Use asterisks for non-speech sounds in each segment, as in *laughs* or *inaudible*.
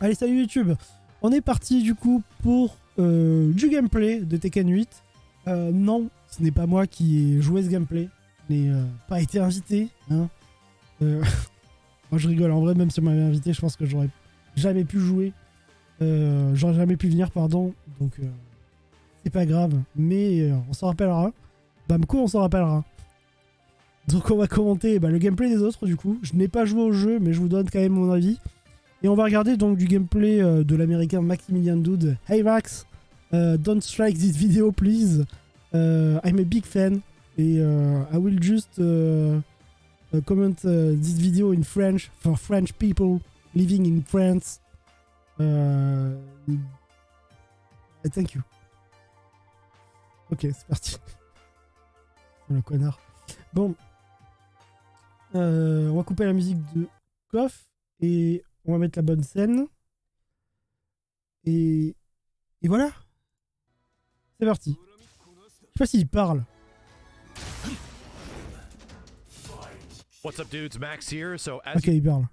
Allez, salut YouTube On est parti du coup pour euh, du gameplay de Tekken 8. Euh, non, ce n'est pas moi qui ai joué ce gameplay. Je n'ai euh, pas été invité. Hein. *laughs* Moi je rigole, en vrai, même si on m'avait invité, je pense que j'aurais jamais pu jouer. J'aurais jamais pu venir, pardon. Donc c'est pas grave. Mais on s'en rappellera. Bamco, on s'en rappellera. Donc on va commenter bah, le gameplay des autres du coup. Je n'ai pas joué au jeu, mais je vous donne quand même mon avis. Et on va regarder donc du gameplay euh, de l'américain Maximilian Dude. Hey Max, uh, don't strike this video please. Uh, I'm a big fan. Et I will just uh, comment uh, this video in French for French people living in France. Thank you. Ok, c'est parti. *laughs* Le connard. Bon. Euh, on va couper la musique de Koff et on va mettre la bonne scène. Et, et voilà. C'est parti. Je sais pas s'il parle. What's up, dudes? Max here. So, as Ok, il parle.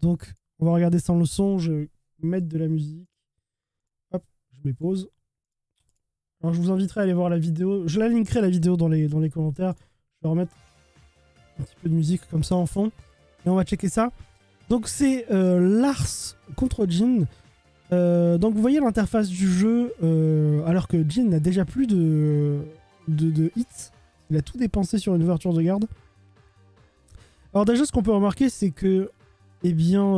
Donc, on va regarder sans le son. Je vais mettre de la musique. Hop, je mets pause. Alors, je vous inviterai à aller voir la vidéo. Je la linkerai la vidéo dans les, dans les commentaires. Je vais remettre un petit peu de musique comme ça en fond. Et on va checker ça. Donc, c'est euh, Lars contre Jin. Euh, donc, vous voyez l'interface du jeu. euh, alors que Jin n'a déjà plus de, de, hits. Il a tout dépensé sur une ouverture de garde. Alors déjà, ce qu'on peut remarquer, c'est que, eh bien,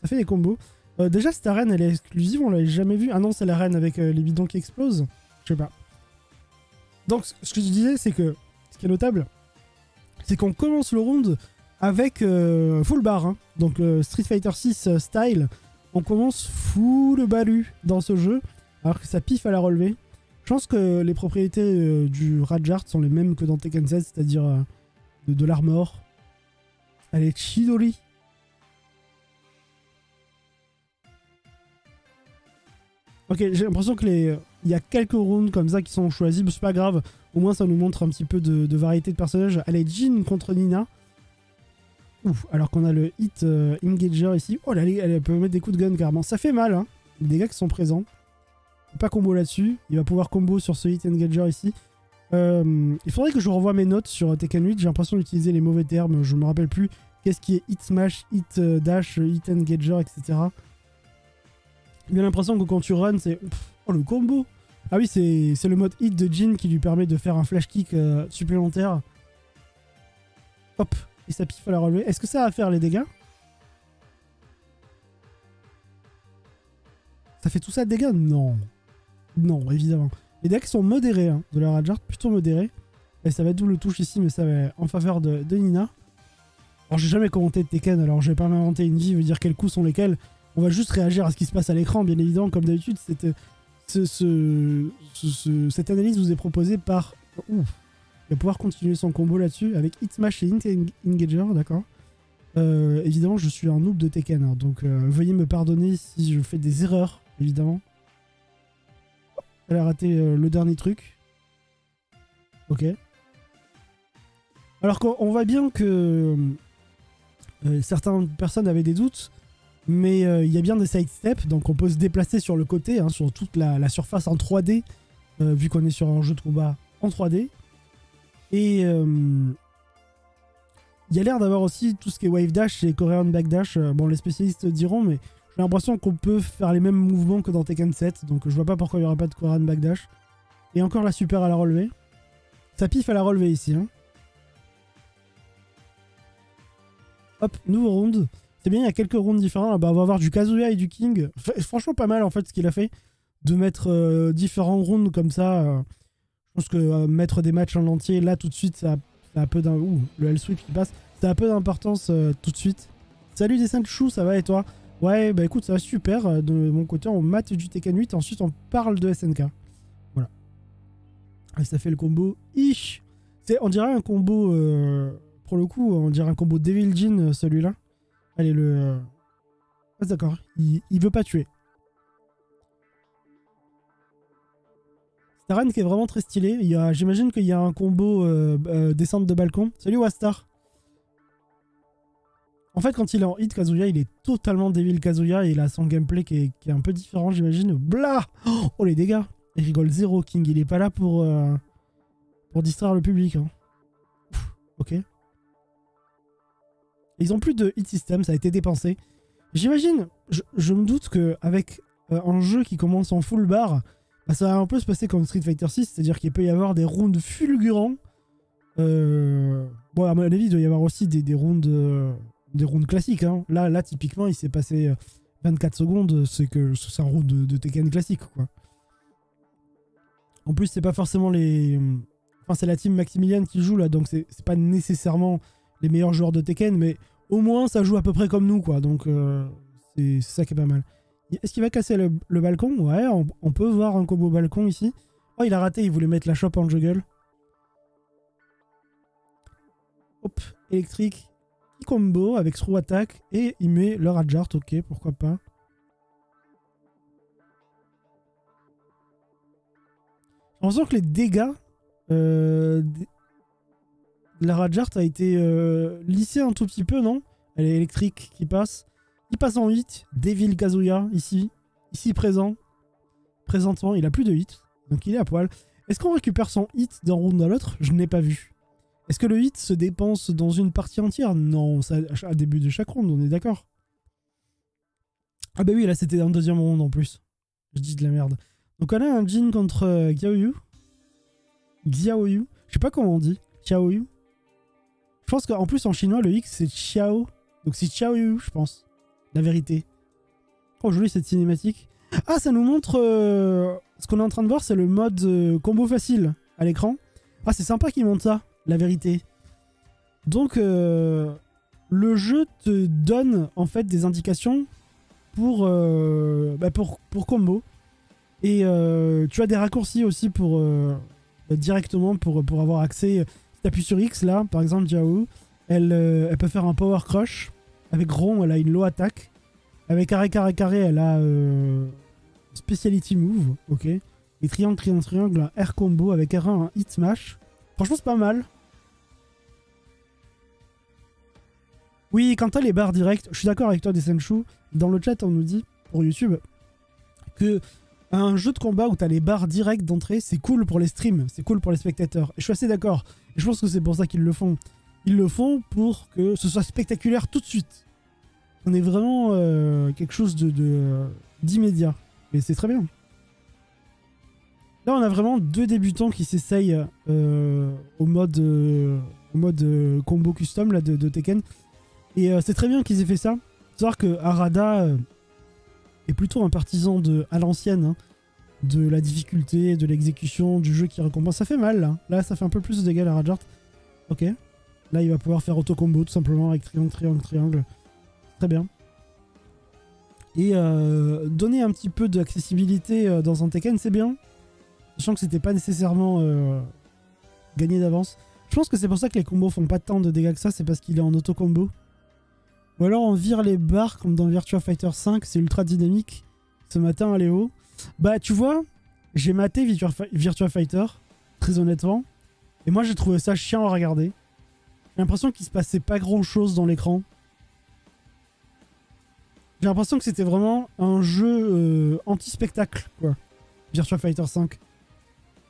ça fait des combos. Déjà, cette arène, elle est exclusive, on l'avait jamais vue. Ah non, c'est l'arène avec les bidons qui explosent. Je sais pas. Donc, ce que je disais, c'est que, ce qui est notable, c'est qu'on commence le round avec euh, full bar. hein. Donc, euh, Street Fighter 6 style, on commence full balu dans ce jeu, alors que ça piffe à la relevée. Je pense que les propriétés euh, du Rajart sont les mêmes que dans Tekken 7, c'est-à-dire euh, de, de l'armor. Est Chidori. Ok, j'ai l'impression que les, il y a quelques rounds comme ça qui sont choisis, mais c'est pas grave. Au moins, ça nous montre un petit peu de, de variété de personnages. Est Jin contre Nina. Alors qu'on a le hit euh, Engager ici. Oh là, elle, elle peut mettre des coups de gun carrément. Ça fait mal, hein. Les dégâts qui sont présents. Pas combo là-dessus. Il va pouvoir combo sur ce hit Engager ici. Euh, il faudrait que je revoie mes notes sur Tekken 8. J'ai l'impression d'utiliser les mauvais termes. Je me rappelle plus qu'est-ce qui est hit smash, hit euh, dash, hit engager, etc. J'ai l'impression que quand tu run, c'est. Oh le combo Ah oui, c'est le mode hit de Jin qui lui permet de faire un flash kick euh, supplémentaire. Hop, et ça piffe à la relevée. Est-ce que ça va faire les dégâts? Ça fait tout ça de dégâts? Non. Non, évidemment. Les dégâts sont modérés hein, de la Rajart, plutôt modérés. Et ça va être double touche ici, mais ça va en faveur de, Nina. Alors j'ai jamais commenté de Tekken, alors je vais pas m'inventer une vie, vous dire quels coups sont lesquels. On va juste réagir à ce qui se passe à l'écran, bien évidemment, comme d'habitude. Cette, ce, ce- ce- ce- cette analyse vous est proposée par... Ouf. Il va pouvoir continuer son combo là-dessus avec Hit Smash et Engager, d'accord Euh, Évidemment, je suis un noob de Tekken, hein, donc euh, veuillez me pardonner si je fais des erreurs, évidemment. Elle a raté le dernier truc. Ok. Alors qu'on on voit bien que euh, certaines personnes avaient des doutes, mais il y a bien des side steps, donc on peut se déplacer sur le côté, hein, sur toute la, surface en 3D, euh, vu qu'on est sur un jeu de combat en 3D. Et euh, il y a l'air d'avoir aussi tout ce qui est wave dash et Korean backdash. Euh, bon, les spécialistes diront, mais j'ai l'impression qu'on peut faire les mêmes mouvements que dans Tekken 7, donc je vois pas pourquoi il n'y aurait pas de Korean backdash. Et encore la super à la relevée. Ça piffe à la relevée ici. Hein. Hop, nouveau round. C'est bien, il y a quelques rounds différents. Ah bah, on va avoir du Kazuya et du King. Franchement, pas mal en fait ce qu'il a fait. De mettre euh, différents rounds comme ça. Je pense que euh, mettre des matchs en entier là tout de suite, ça a, peu d'un. Qui passe. Ça a peu d'importance euh, tout de suite. Salut Descent Chou, ça va et toi? Ouais, bah écoute, ça va super. Euh, De mon côté, on mate du Tekken 8. Ensuite, on parle de SNK. Voilà. Et ça fait le combo Ish. On dirait un combo. pour le coup, on dirait un combo Devil euh, celui-là. Allez, le. Ah, d'accord. Il veut pas tuer. Staran qui est vraiment très stylé. J'imagine qu'il y a un combo euh, euh, descente de balcon. Salut Wastar. En fait, quand il est en hit, Kazuya, il est totalement Devil Kazuya et il a son gameplay qui est, un peu différent, j'imagine. Blah Oh, les dégâts Il rigole zéro, King. Il est pas là pour, euh, pour distraire le public. hein. Ok. Ils ont plus de hit system, ça a été dépensé. J'imagine, je, je me doute que avec un jeu qui commence en full bar, bah, ça va un peu se passer comme Street Fighter 6, c'est-à-dire qu'il peut y avoir des rounds fulgurants. Euh, Bon, à mon avis, il doit y avoir aussi des, des rounds, euh, des rounds classiques. hein. Là, là, typiquement, il s'est passé euh, 24 secondes, c'est que c'est un round de, Tekken classique, quoi. En plus, c'est pas forcément les. Enfin, c'est la team Maximilian qui joue là, donc c'est pas nécessairement les meilleurs joueurs de Tekken, mais au moins ça joue à peu près comme nous, quoi. Donc euh, c'est ça qui est pas mal. Est-ce qu'il va casser le, balcon? Ouais, on, peut voir un combo balcon ici. Oh, il a raté, il voulait mettre la chope en juggle. Hop, électrique, combo avec throw attack et il met le Rajart, ok, pourquoi pas. J'ai l'impression que les dégâts euh, de la Rajart a été euh, lissé un tout petit peu, non? Elle est électrique qui passe. Il passe en hit. Devil Kazuya, ici. Ici présent. Présentement, il a plus de hit. Donc il est à poil. Est-ce qu'on récupère son hit d'un round à l'autre? Je n'ai pas vu. Est-ce que le hit se dépense dans une partie entière? Non, ça à début de chaque round, on est d'accord. Ah bah oui, là c'était un deuxième round en plus. Je dis de la merde. Donc on a un Jin contre euh, Xiaoyu. Xiaoyu. Je sais pas comment on dit. Xiaoyu. Je pense qu'en plus en chinois le X c'est Xiao. Donc c'est Xiaoyu, je pense. La vérité. Oh joli cette cinématique. Ah ça nous montre... euh, Ce qu'on est en train de voir c'est le mode euh, combo facile à l'écran. Ah c'est sympa qu'il montre ça, la vérité. Donc euh, le jeu te donne en fait des indications pour, bah, pour, pour combo. Et tu as des raccourcis aussi pour bah, directement pour, pour avoir accès. Si tu appuies sur X là, par exemple, Jiao, elle, elle peut faire un power crush. Avec Ron, elle a une low attack. Avec carré carré carré, elle a euh, speciality move, ok. Et triangle triangle triangle, un air combo avec R1 un hit smash. Franchement, c'est pas mal. Oui, quand t'as les barres directes, je suis d'accord avec toi, Desenshu. Dans le chat, on nous dit, pour YouTube, que un jeu de combat où t'as les barres directes d'entrée, c'est cool pour les streams, c'est cool pour les spectateurs. Et je suis assez d'accord. Je pense que c'est pour ça qu'ils le font. Ils le font pour que ce soit spectaculaire tout de suite. On est vraiment euh, quelque chose de de- d'immédiat. Et c'est très bien. Là, on a vraiment deux débutants qui s'essayent euh, au mode, euh, euh, combo custom là, de, Tekken. Et euh, c'est très bien qu'ils aient fait ça. Savoir que Arada euh, est plutôt un partisan de, à l'ancienne hein, de la difficulté, de l'exécution, du jeu qui récompense. Ça fait mal là. Là, ça fait un peu plus de dégâts à Rajart. Ok. Là, il va pouvoir faire auto-combo tout simplement avec triangle, triangle, triangle. Très bien. Et euh, donner un petit peu d'accessibilité euh, dans un Tekken, c'est bien. Sachant que c'était pas nécessairement euh, gagné d'avance. Je pense que c'est pour ça que les combos font pas tant de dégâts que ça, c'est parce qu'il est en auto-combo. Ou alors on vire les barres comme dans Virtua Fighter 5, c'est ultra dynamique. Ce matin à Léo. Bah tu vois, j'ai maté Virtua, Virtua Fighter, très honnêtement. Et moi j'ai trouvé ça chiant à regarder. J'ai l'impression qu'il se passait pas grand chose dans l'écran. J'ai l'impression que c'était vraiment un jeu euh, anti-spectacle, quoi. Virtua Fighter 5.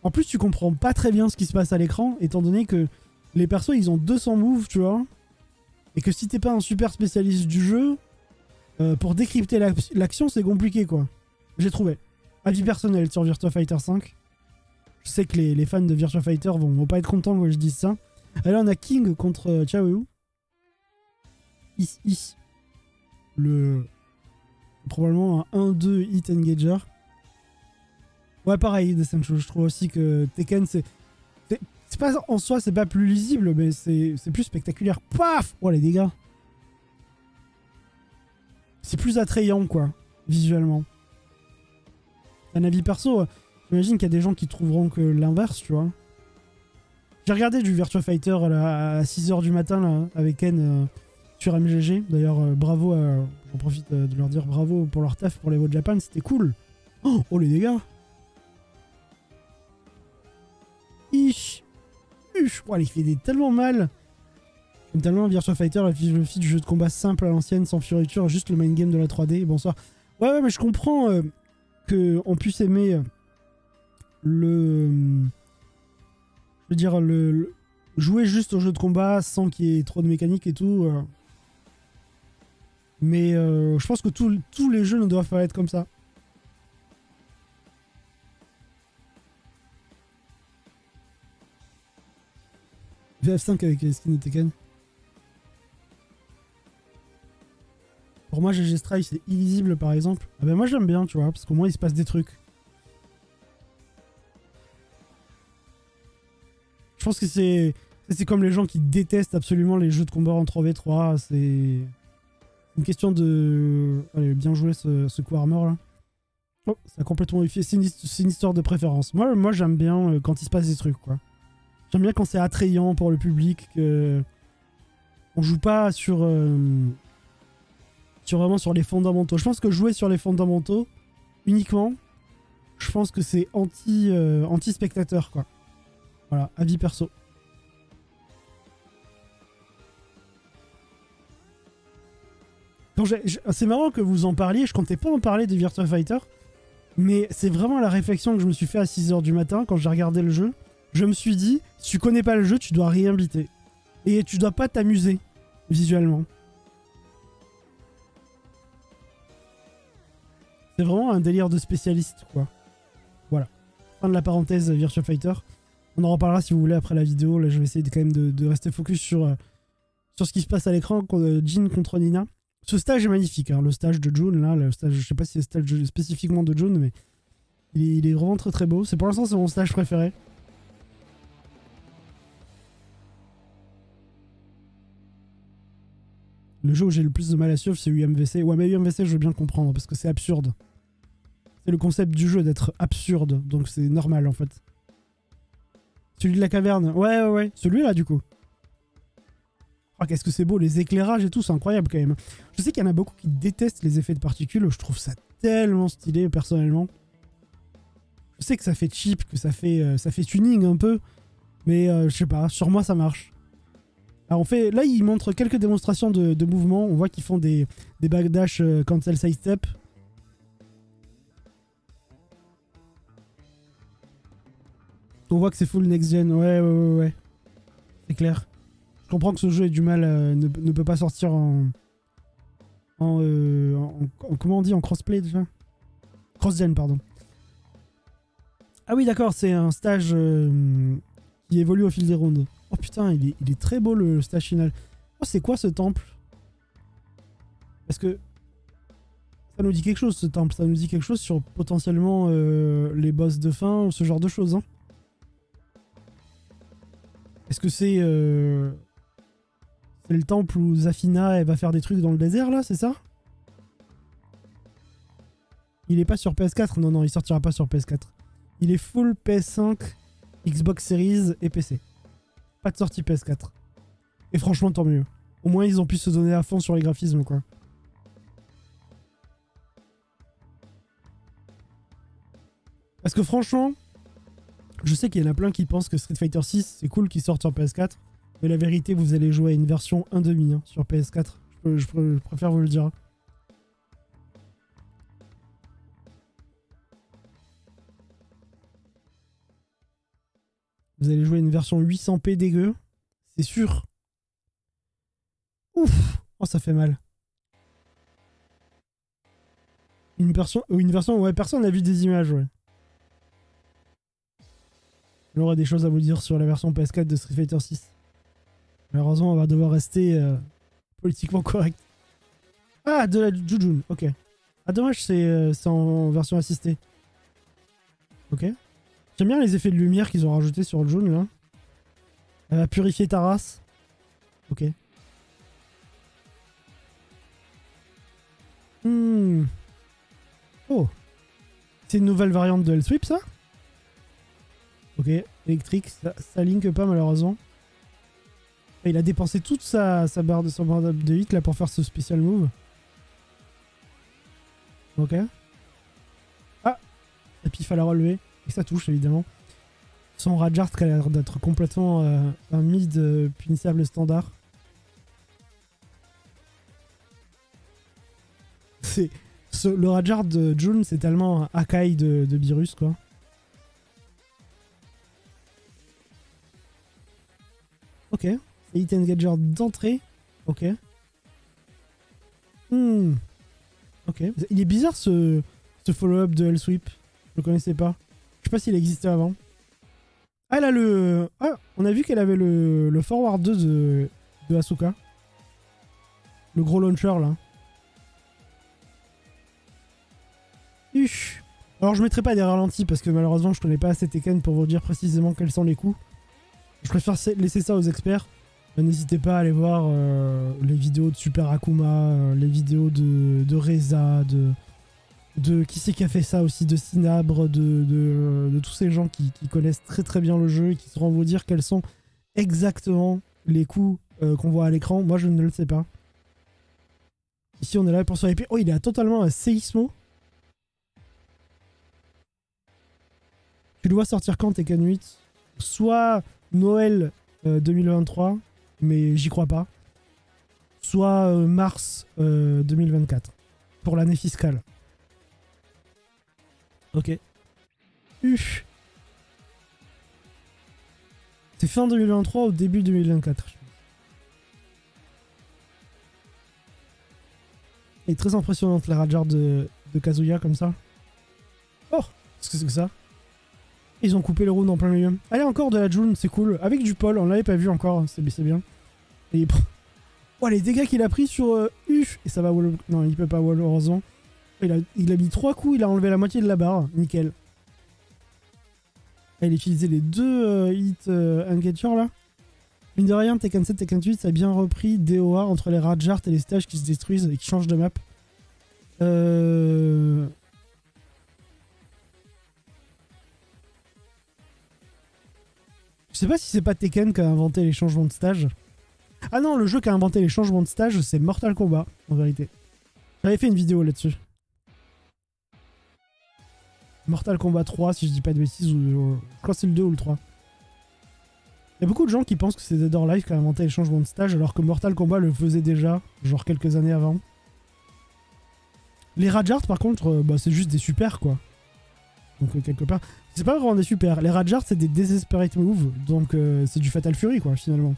En plus, tu comprends pas très bien ce qui se passe à l'écran, étant donné que les persos, ils ont 200 moves, tu vois. Et que si t'es pas un super spécialiste du jeu, euh, pour décrypter l'ac- l'action, c'est compliqué, quoi. J'ai trouvé. Avis personnel sur Virtua Fighter 5. Je sais que les, les fans de Virtua Fighter vont, vont pas être contents quand je dis ça. Là, on a King contre euh, Chao. Is, is. Le. Probablement un 1-2 hit engager. Ouais, pareil, de Sancho. Je trouve aussi que Tekken, c'est. c'est- pas en soi, c'est pas plus lisible, mais c'est plus spectaculaire. Paf Oh, les dégâts. C'est plus attrayant, quoi, visuellement. Un avis perso, euh, j'imagine qu'il y a des gens qui trouveront que l'inverse, tu vois. J'ai regardé du Virtua Fighter à 6h du matin là, avec Ken euh, MGG. D'ailleurs, euh, bravo, à- j'en profite euh, de leur dire bravo pour leur taf pour les Votes Japan, c'était cool. Oh, oh, les dégâts Ich oh, il fait des tellement mal Comme tellement Virtua Fighter, la philosophie du jeu de combat simple à l'ancienne, sans fioriture, juste le main game de la 3D. Bonsoir. Ouais, ouais, mais je comprends euh, que on puisse aimer le. Je veux dire, le, jouer juste au jeu de combat sans qu'il y ait trop de mécanique et tout. Mais euh, je pense que tous- les jeux ne doivent pas être comme ça. VF5 avec les skins de Tekken. Pour moi, GG Strike, c'est illisible par exemple. Ah ben moi j'aime bien, tu vois, parce qu'au moins il se passe des trucs. Je pense que c'est c'est comme les gens qui détestent absolument les jeux de combat en 3v3. C'est une question de. Allez, bien joué ce, ce coup armor là. Oh, ça a complètement modifié. C'est une, histoire de préférence. Moi, moi j'aime bien euh, quand il se passe des trucs, quoi. J'aime bien quand c'est attrayant pour le public, que. On joue pas sur. euh, sur vraiment sur les fondamentaux. Je pense que jouer sur les fondamentaux, uniquement, je pense que c'est euh, anti-spectateur, quoi. Voilà, avis perso. C'est marrant que vous en parliez, je comptais pas en parler des Virtua Fighter, mais c'est vraiment la réflexion que je me suis fait à 6h du matin quand j'ai regardé le jeu. Je me suis dit, si tu connais pas le jeu, tu dois réinviter. Et tu dois pas t'amuser visuellement. C'est vraiment un délire de spécialiste, quoi. Voilà. Fin de la parenthèse Virtua Fighter. On en reparlera si vous voulez après la vidéo. Là, je vais essayer de, quand même de, de rester focus sur, euh, sur ce qui se passe à l'écran. euh, Jin contre Nina. Ce stage est magnifique, hein, le stage de June, là. Le je sais pas si c'est stage spécifiquement de June, mais il est, vraiment très très beau. C'est pour l'instant, c'est mon stage préféré. Le jeu où j'ai le plus de mal à suivre, c'est UMVC. Ouais, mais UMVC, je veux bien comprendre, parce que c'est absurde. C'est le concept du jeu d'être absurde, donc c'est normal en fait. Celui de la caverne, ouais, ouais, ouais. Celui-là, du coup. Oh, qu'est-ce que c'est beau, les éclairages et tout, c'est incroyable quand même. Je sais qu'il y en a beaucoup qui détestent les effets de particules, je trouve ça tellement stylé personnellement. Je sais que ça fait cheap, que ça fait, euh, ça fait tuning un peu, mais euh, je sais pas, sur moi ça marche. Alors on fait, là, ils montrent quelques démonstrations de, de mouvements. On voit qu'ils font des, des backdash euh, cancel side step. On voit que c'est full next gen. Ouais, ouais, ouais, ouais. C'est clair. Comprends que ce jeu ait du mal, euh, ne, peut pas sortir en. En, euh, en- en- Comment on dit En crossplay déjà Cross-gen, pardon. Ah oui, d'accord, c'est un stage euh, qui évolue au fil des rounds. Oh putain, il est, il est très beau le stage final. Oh, c'est quoi ce temple? Parce que ça nous dit quelque chose ce temple. Ça nous dit quelque chose sur potentiellement euh, les boss de fin ou ce genre de choses. Hein. Est-ce que c'est c'est le temple où Zafina elle va faire des trucs dans le désert là, c'est ça? Il est pas sur PS4 Non, non, il sortira pas sur PS4. Il est full PS5, Xbox Series et PC. Pas de sortie PS4. Et franchement, tant mieux. Au moins, ils ont pu se donner à fond sur les graphismes, quoi. Parce que franchement, je sais qu'il y en a plein qui pensent que Street Fighter 6, c'est cool qu'il sorte sur PS4. Mais la vérité, vous allez jouer à une version 1.5 hein, sur PS4. Je, préfère vous le dire. Vous allez jouer une version 800p dégueu. C'est sûr. Ouf Oh, ça fait mal. Une version, euh, une version, ouais, personne n'a vu des images, ouais. Des choses à vous dire sur la version PS4 de Street Fighter 6. Malheureusement, on va devoir rester euh, politiquement correct. Ah, de la Jujun, ok. Ah, dommage, c'est euh, c'est en version assistée. Ok. J'aime bien les effets de lumière qu'ils ont rajoutés sur le jaune, là. Elle va purifier ta race. Ok. Hmm. Oh. C'est une nouvelle variante de L-Sweep, ça? Ok. Électrique, ça, ça link pas, malheureusement. Il a dépensé toute sa, barre de son barre de hit là pour faire ce spécial move. Ok. Ah Et puis il fallait relever. Et ça touche évidemment. Son Rajart qui a l'air d'être complètement euh, un mid euh, punissable standard. C'est. Le Rajard de June, c'est tellement un Akai de, de Virus, quoi. Ok. Hit Engager d'entrée. Ok. Hmm. Ok. Il est bizarre ce, ce follow-up de Hellsweep. Je le connaissais pas. Je sais pas s'il existait avant. Ah, elle le. Ah, on a vu qu'elle avait le, le Forward 2 de, de Asuka. Le gros launcher là. Uch. Alors je mettrai pas des ralentis parce que malheureusement je connais pas assez Tekken pour vous dire précisément quels sont les coups. Je préfère laisser ça aux experts. N'hésitez pas à aller voir euh, les vidéos de Super Akuma, euh, les vidéos de, Reza, de, de qui c'est qui a fait ça aussi, de Sinabre, de, tous ces gens qui, connaissent très très bien le jeu et qui sauront vous dire quels sont exactement les coups euh, qu'on voit à l'écran. Moi je ne le sais pas. Ici on est là pour se épée. Oh il à totalement un séismo. Tu le vois sortir quand 8 Soit Noël euh, 2023, mais j'y crois pas. Soit euh, mars euh, 2024, pour l'année fiscale. Ok. Uf. C'est fin 2023 ou début 2024 je pense. Elle est très impressionnante la Rajar de, de Kazuya comme ça. Oh Qu'est-ce que c'est que ça? Ils ont coupé le round en plein milieu. Allez, encore de la June, c'est cool. Avec du Paul, on l'avait pas vu encore, c'est c'est bien. Et... Oh, les dégâts qu'il a pris sur euh, Uf Et ça va wall... Non, il peut pas wall, heureusement. Il a, mis 3 coups, il a enlevé la moitié de la barre. Nickel. Elle a utilisé les deux euh, hits euh, engager là. Mine de rien, Tekken 7, Tekken 8, ça a bien repris DOA entre les Rajart et les stages qui se détruisent et qui changent de map. Euh... Je sais pas si c'est pas Tekken qui a inventé les changements de stage. Ah non, le jeu qui a inventé les changements de stage, c'est Mortal Kombat, en vérité. J'avais fait une vidéo là-dessus. Mortal Kombat 3, si je dis pas de bêtises, ou je crois que c'est le 2 ou le 3. Il y a beaucoup de gens qui pensent que c'est Dead or Alive qui a inventé les changements de stage, alors que Mortal Kombat le faisait déjà, genre quelques années avant. Les Rajart, par contre, euh, bah, c'est juste des super, quoi. Donc, euh, quelque part. C'est pas vraiment des super. Les Rajart, c'est des desperate moves, donc euh, c'est du Fatal Fury, quoi, finalement.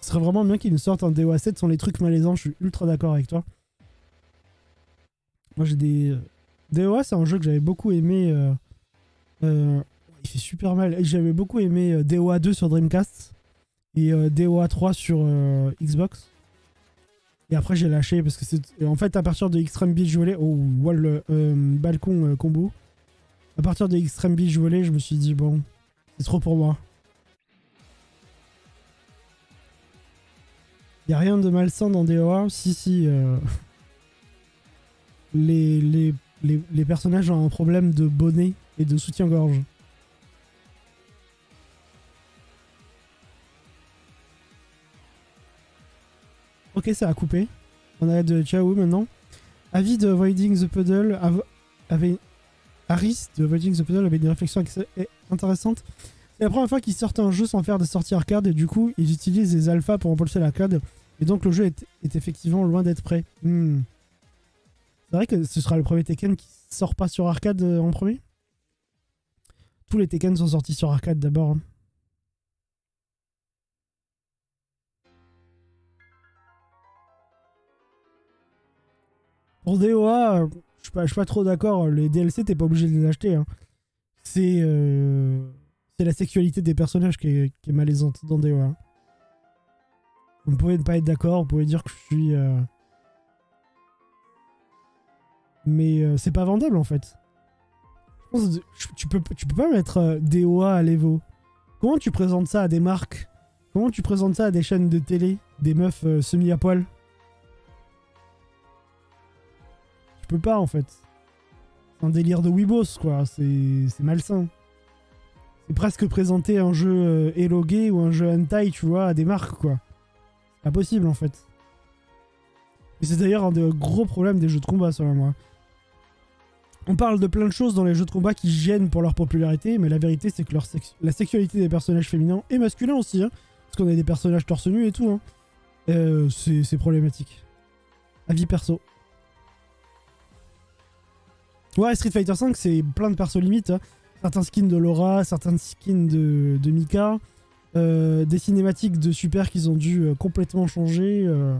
Ce serait vraiment bien qu'ils nous sortent un DOA 7 sans les trucs malaisants, je suis ultra d'accord avec toi. Moi j'ai des. euh, DOA c'est un jeu que j'avais beaucoup aimé. Il fait super mal. J'avais beaucoup aimé DOA 2 sur Dreamcast et DOA 3 sur Xbox. Et après j'ai lâché parce que c'est. En fait à partir de Extreme Beach Volley, oh wall euh, balcon euh, combo. À partir de Extreme Beach Volley, je me suis dit bon, c'est trop pour moi. Y a rien de malsain dans DOA Si, si. euh, *laughs* les, les, les personnages ont un problème de bonnet et de soutien-gorge. Ok, ça a coupé. On arrête de Ciao maintenant. Avis de Avoiding the Puddle av- avait. Harris de Avoiding the Puddle avait des réflexions ex- intéressantes. C'est la première fois qu'ils sortent un jeu sans faire de sortie arcade et du coup ils utilisent les alphas pour impulser l'arcade et donc le jeu est, est effectivement loin d'être prêt. Hmm. C'est vrai que ce sera le premier Tekken qui sort pas sur arcade euh, en premier? Tous les Tekken sont sortis sur arcade d'abord. hein. Pour DOA, euh, je suis pas, trop d'accord. Les DLC, t'es pas obligé de les acheter. hein. C'est euh, c'est la sexualité des personnages qui est, malaisante dans DOA. hein. Vous pouvez ne pas être d'accord, vous pouvez dire que je suis. euh, Mais c'est pas vendable en fait. Je pense que tu- peux, tu peux pas mettre DOA à l'Evo. Comment tu présentes ça à des marques? Comment tu présentes ça à des chaînes de télé Des meufs semi à poil? Tu peux pas en fait. C'est un délire de Weebos quoi, c'est malsain. C'est presque présenter un jeu euh, Hello Gay ou un jeu hentai, tu vois, à des marques quoi. C'est pas possible en fait. Et c'est d'ailleurs un des gros problèmes des jeux de combat selon moi. On parle de plein de choses dans les jeux de combat qui gênent pour leur popularité, mais la vérité c'est que leur la sexualité des personnages féminins et masculins aussi, hein, parce qu'on a des personnages torse nu et tout, hein, euh, c'est problématique. Avis perso. Ouais, Street Fighter V, c'est plein de persos limites. hein. Certains skins de Laura, certains skins de, Mika, euh, des cinématiques de Super qu'ils ont dû euh, complètement changer. euh.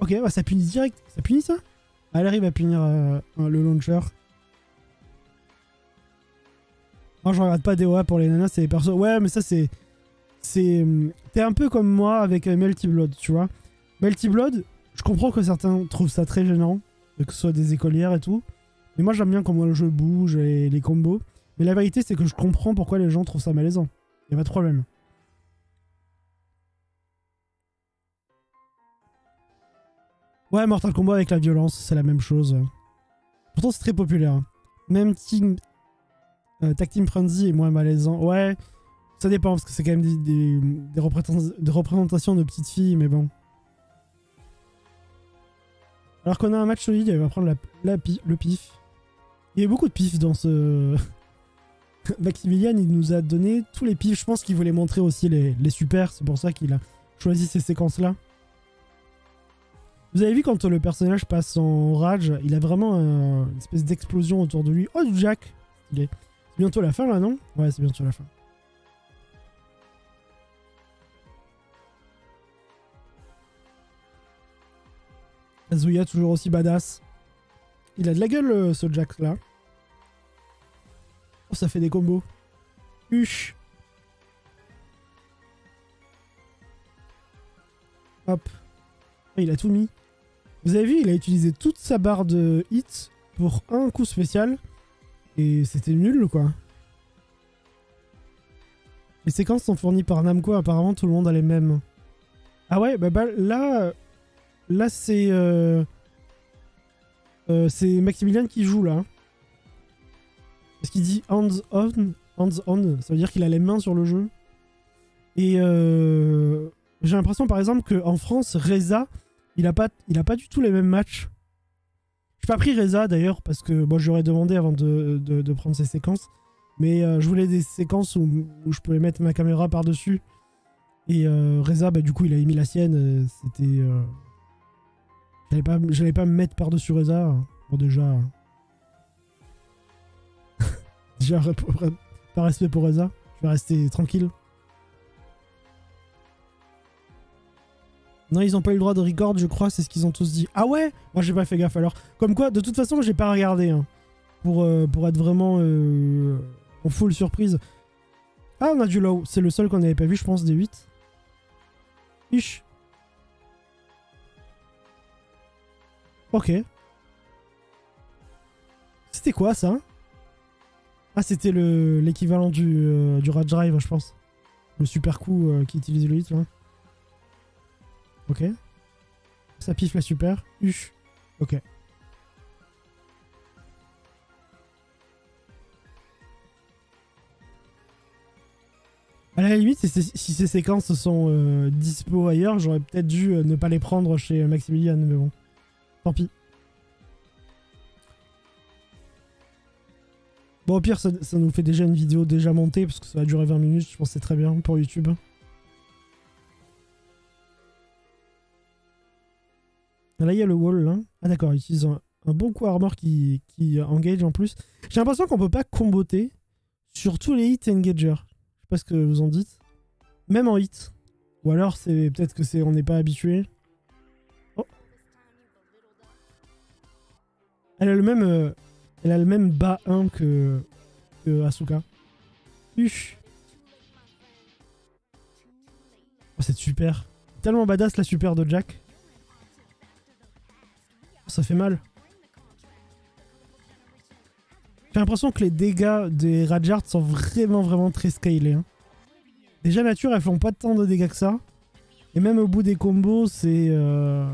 Ok, bah ça punit direct. Ça punit ça? Ah, Elle arrive à punir le launcher. Moi, je regarde pas DOA pour les nanas, c'est les persos. Ouais, mais ça, c'est. C'est. hum, T'es un peu comme moi avec Melty Blood, tu vois. Melty Blood, je comprends que certains trouvent ça très gênant, que ce soit des écolières et tout. Mais moi, j'aime bien comment le jeu bouge et les combos. Mais la vérité, c'est que je comprends pourquoi les gens trouvent ça malaisant. Y a pas de problème. Ouais, Mortal Kombat avec la violence, c'est la même chose. Pourtant, c'est très populaire. Même Team... euh, Tag Team Frenzy est moins malaisant. Ouais, ça dépend, parce que c'est quand même des représentations de petites filles, mais bon. Alors qu'on a un match solide, il va prendre le pif. Il y a beaucoup de pif dans ce... *laughs* Maximilian, il nous a donné tous les pifs. Je pense qu'il voulait montrer aussi les, les super, c'est pour ça qu'il a choisi ces séquences-là. Vous avez vu quand le personnage passe en rage, il a vraiment un- une espèce d'explosion autour de lui. Oh, Jack. C'est bientôt la fin là, non? Ouais, c'est bientôt la fin. Kazuya, toujours aussi badass. Il a de la gueule, euh, ce Jack là. Oh, ça fait des combos. Huch. Hop. Ah, Il a tout mis. Vous avez vu, il a utilisé toute sa barre de hit pour un coup spécial. Et c'était nul, quoi. Les séquences sont fournies par Namco, apparemment tout le monde a les mêmes. Ah ouais, bah, bah, là... Là, c'est... euh, euh, c'est Maximilian qui joue, là. Parce qu'il dit hands on, hands on, ça veut dire qu'il a les mains sur le jeu. Et euh, j'ai l'impression par exemple qu'en France, Reza, il a, pas, il a pas du tout les mêmes matchs. J'ai pas pris Reza d'ailleurs parce que moi j'aurais demandé avant de, prendre ces séquences. Mais je voulais des séquences où, je pouvais mettre ma caméra par-dessus. Et Reza, bah, du coup, il a mis la sienne. C'était. J'allais pas, pas me mettre par-dessus Reza. Bon, déjà. *laughs* Déjà, re- par respect pour Reza, je vais rester tranquille. Non, ils ont pas eu le droit de record, je crois, c'est ce qu'ils ont tous dit. Ah ouais? Moi, j'ai pas fait gaffe alors. Comme quoi, de toute façon, j'ai pas regardé. hein, pour, euh, pour être vraiment euh, en full surprise. Ah, on a du low. C'est le seul qu'on avait pas vu, je pense, des 8. Ish. Ok. C'était quoi ça? Ah, c'était le l'équivalent du, euh, du Rad Drive, je pense. Le super coup euh, qui utilise le hit là. Ok. Ça piffe la super. Huch. Ok. À la limite, si, ces- si ces séquences sont euh, dispo ailleurs, j'aurais peut-être dû euh, ne pas les prendre chez Maximilian, mais bon. Tant pis. Bon, au pire, ça, nous fait déjà une vidéo déjà montée, parce que ça va durer 20 minutes, je pense que c'est très bien pour YouTube. Là, il y a le wall, là. Ah d'accord, ils utilisent un, bon coup armor qui, engage en plus. J'ai l'impression qu'on peut pas comboter sur tous les hits engager. Je sais pas ce que vous en dites. Même en hit. Ou alors, c'est peut-être que c'est on n'est pas habitué. Elle a le même... euh, elle a le même bas 1 que, Asuka. Oh, c'est super. Tellement badass la super de Jack. Oh, ça fait mal. J'ai l'impression que les dégâts des Rajart sont vraiment vraiment très scalés. hein. Déjà nature elles font pas tant de dégâts que ça. Et même au bout des combos c'est... euh,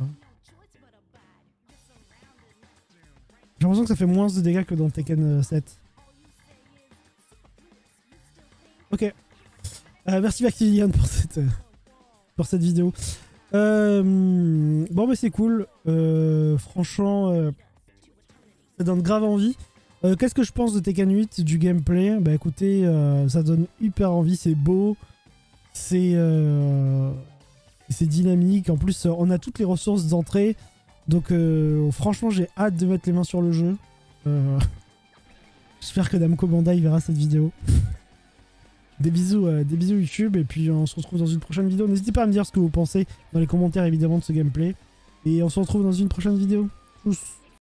l'impression que ça fait moins de dégâts que dans Tekken euh, 7. Ok. Euh, merci Maximilian pour cette, euh, pour cette vidéo. Euh, bon bah c'est cool. Euh, franchement, euh, ça donne grave envie. Euh, Qu'est-ce que je pense de Tekken 8 du gameplay? Bah écoutez, euh, ça donne hyper envie, c'est beau. C'est euh, c'est dynamique. En plus, euh, on a toutes les ressources d'entrée. Donc, euh, franchement, j'ai hâte de mettre les mains sur le jeu. Euh, *laughs* J'espère que Namco Bandai verra cette vidéo. *laughs* Des bisous, euh, des bisous YouTube. Et puis, on se retrouve dans une prochaine vidéo. N'hésitez pas à me dire ce que vous pensez dans les commentaires, évidemment, de ce gameplay. Et on se retrouve dans une prochaine vidéo. Tchuss